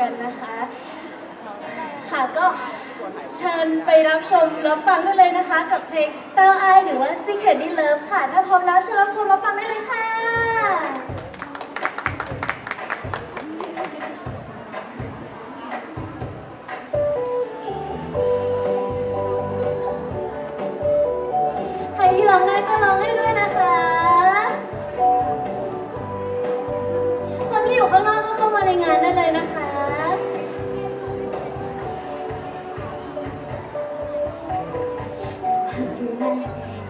กันนะคะ ค่ะก็เชิญไปรับชมรับฟังได้เลยนะคะ กับเพลงเต้าไอหรือว่า Secret in Love ค่ะ ถ้าพร้อมแล้วเชิญรับชมรับฟังได้เลยค่ะใครที่ร้องได้ก็ร้องให้ด้วยนะคะ คนที่อยู่ข้างนอกก็เข้ามาในงานได้เลย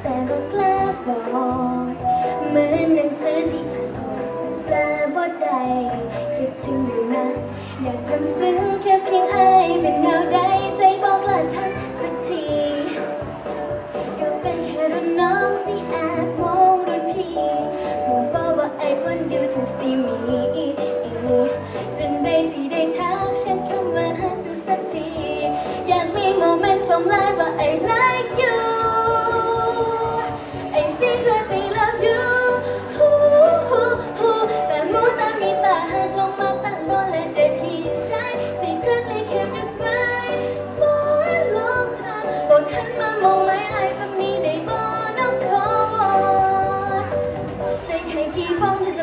แต่ก็กล้าบอกเหมือนหนังสือที่อ่านออกแปลบ่ได้คิดถึงอยู่นะ อยากจำซึ้งแค่เพียงอายเป็นเงาใดใ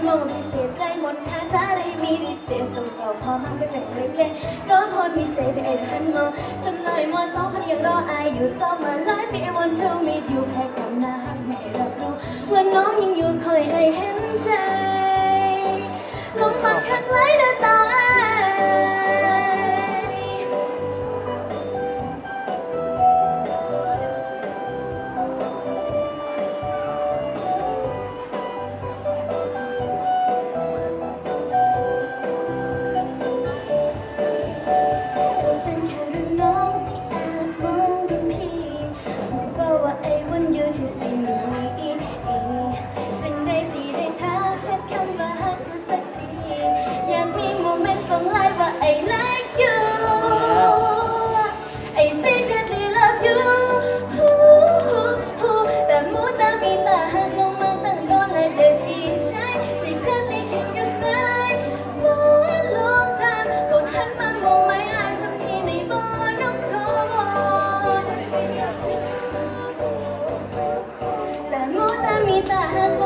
ฟองเธอจะมองพิเศษไรหมดคาช้าได้มีนิดเดียวส่งต่อพอมันก็จะเล็กๆก็พอมีเศษไปเอ้หันมองสักหน่อยมอสองคนยังรออายอยู่ซ้อมมาไลฟ์พี่ I want to meet you แค่ความน่ารักไม่รับรู้ว่าน้องยังอยู่คอยให้เห็นใจลงมาข้างไหลหน้าตา Ta